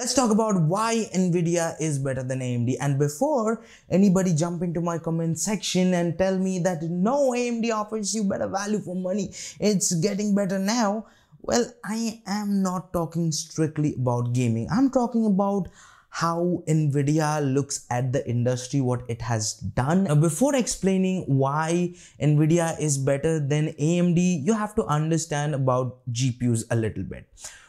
Let's talk about why Nvidia is better than AMD. And before anybody jump into my comment section and tell me that no AMD offers you better value for money, it's getting better now. Well, I am not talking strictly about gaming. I'm talking about how Nvidia looks at the industry, what it has done. Now, before explaining why Nvidia is better than AMD, you have to understand about GPUs a little bit.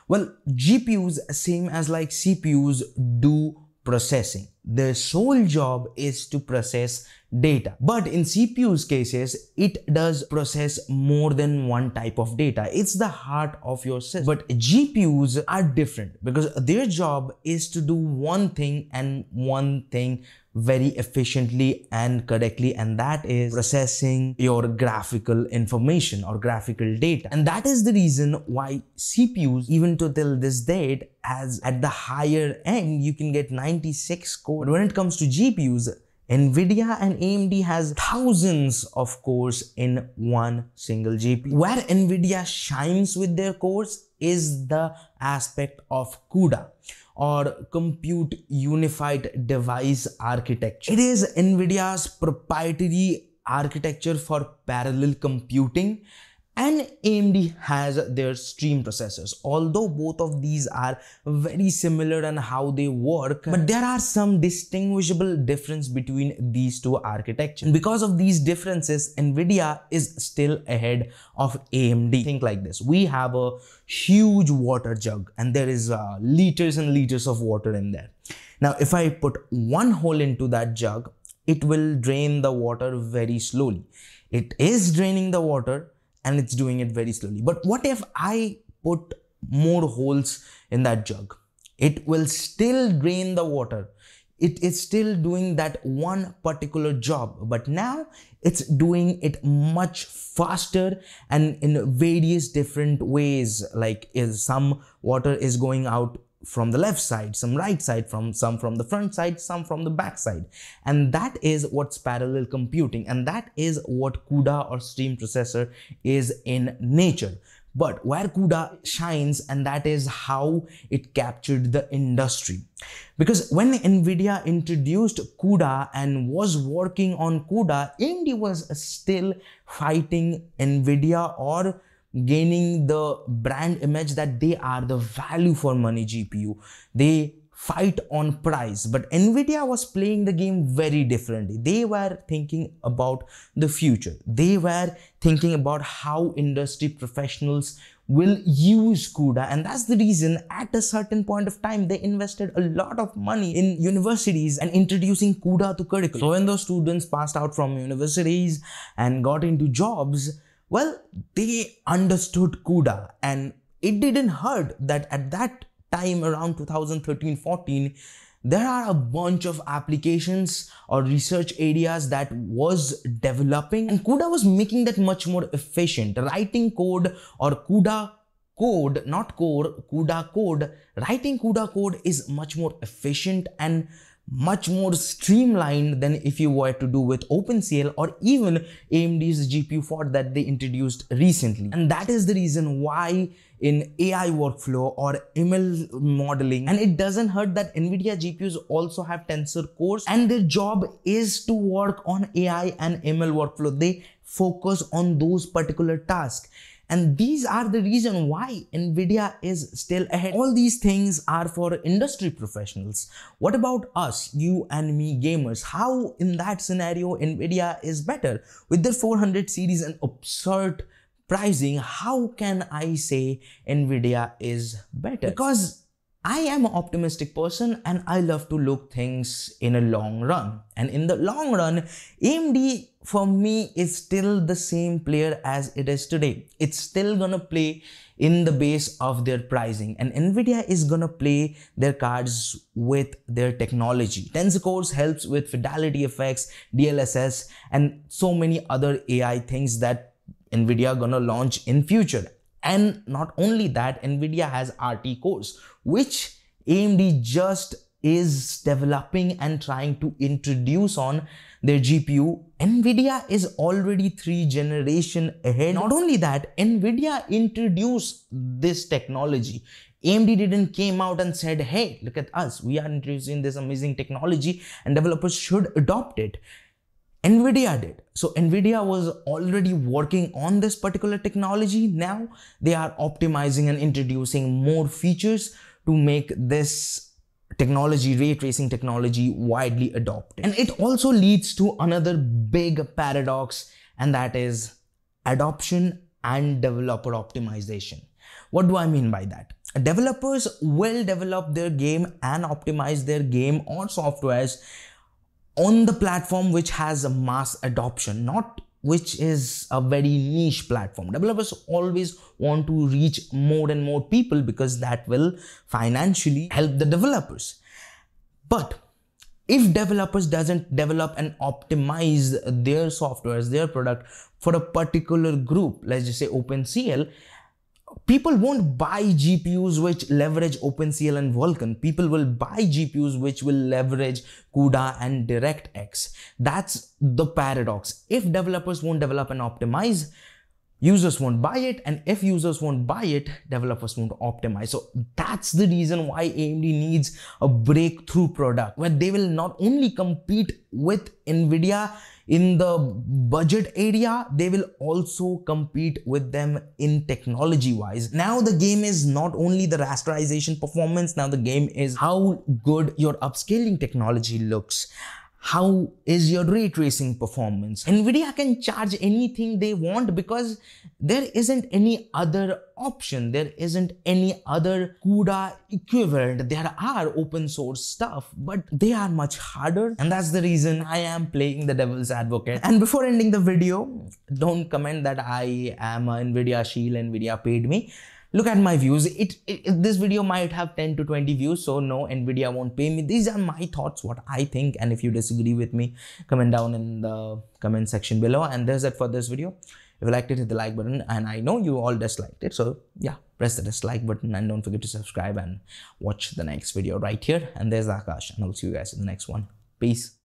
Well, GPUs, same as like CPUs, do processing. Their sole job is to process data. But in CPU's cases, it does process more than one type of data. It's the heart of your system. But GPUs are different because their job is to do one thing and one thing very efficiently and correctly and that is processing your graphical information or graphical data and that is the reason why CPUs even to till this date as at the higher end you can get 96 core but when it comes to GPUs NVIDIA and AMD has thousands of cores in one single GPU. Where NVIDIA shines with their cores is the aspect of CUDA or Compute Unified Device Architecture. It is NVIDIA's proprietary architecture for parallel computing and AMD has their stream processors. Although both of these are very similar in how they work, but there are some distinguishable difference between these two architectures. Because of these differences, NVIDIA is still ahead of AMD. Think like this. We have a huge water jug and there is uh, liters and liters of water in there. Now, if I put one hole into that jug, it will drain the water very slowly. It is draining the water, and it's doing it very slowly. But what if I put more holes in that jug? It will still drain the water. It is still doing that one particular job, but now it's doing it much faster and in various different ways. Like is some water is going out from the left side, some right side, from some from the front side, some from the back side. And that is what's parallel computing. And that is what CUDA or stream processor is in nature. But where CUDA shines, and that is how it captured the industry. Because when NVIDIA introduced CUDA and was working on CUDA, AMD was still fighting NVIDIA or gaining the brand image that they are the value for money GPU. They fight on price but nvidia was playing the game very differently they were thinking about the future they were thinking about how industry professionals will use CUDA and that's the reason at a certain point of time they invested a lot of money in universities and introducing CUDA to curriculum. So when those students passed out from universities and got into jobs, well, they understood CUDA and it didn't hurt that at that time around 2013-14, there are a bunch of applications or research areas that was developing and CUDA was making that much more efficient. Writing code or CUDA code, not core, CUDA code, writing CUDA code is much more efficient and much more streamlined than if you were to do with OpenCL or even AMD's GPU-4 that they introduced recently. And that is the reason why in AI workflow or ML modeling, and it doesn't hurt that NVIDIA GPUs also have Tensor cores and their job is to work on AI and ML workflow. They focus on those particular tasks. And these are the reason why NVIDIA is still ahead. All these things are for industry professionals. What about us, you and me gamers? How in that scenario NVIDIA is better? With the 400 series and absurd pricing, how can I say NVIDIA is better? Because I am an optimistic person and I love to look things in a long run. And in the long run, AMD for me is still the same player as it is today. It's still gonna play in the base of their pricing and Nvidia is gonna play their cards with their technology. Tensor Cores helps with fidelity effects, DLSS and so many other AI things that Nvidia gonna launch in future. And not only that, NVIDIA has RT cores, which AMD just is developing and trying to introduce on their GPU. NVIDIA is already three generation ahead. Not only that, NVIDIA introduced this technology AMD didn't came out and said, hey, look at us. We are introducing this amazing technology and developers should adopt it. NVIDIA did. So NVIDIA was already working on this particular technology. Now they are optimizing and introducing more features to make this technology, ray tracing technology widely adopted. And it also leads to another big paradox and that is adoption and developer optimization. What do I mean by that? Developers will develop their game and optimize their game or softwares on the platform which has a mass adoption, not which is a very niche platform. Developers always want to reach more and more people because that will financially help the developers. But if developers doesn't develop and optimize their softwares, their product for a particular group, let's just say OpenCL, people won't buy GPUs which leverage OpenCL and Vulkan. People will buy GPUs which will leverage CUDA and DirectX. That's the paradox. If developers won't develop and optimize, users won't buy it and if users won't buy it developers won't optimize. So that's the reason why amd needs a breakthrough product where they will not only compete with nvidia in the budget area they will also compete with them in technology wise now the game is not only the rasterization performance now the game is how good your upscaling technology looks how is your ray tracing performance? Nvidia can charge anything they want because there isn't any other option. There isn't any other cuda equivalent. There are open source stuff but they are much harder. And that's the reason i am playing the devil's advocate. And before ending the video don't comment that i am a nvidia shield nvidia paid me look at my views. It, it, this video might have 10 to 20 views so no nvidia won't pay me. These are my thoughts what i think and if you disagree with me comment down in the comment section below. And that's it for this video. If you liked it hit the like button. And i know you all disliked it so yeah press the dislike button. And don't forget to subscribe and watch the next video right here. And there's akash. And i'll see you guys in the next one. Peace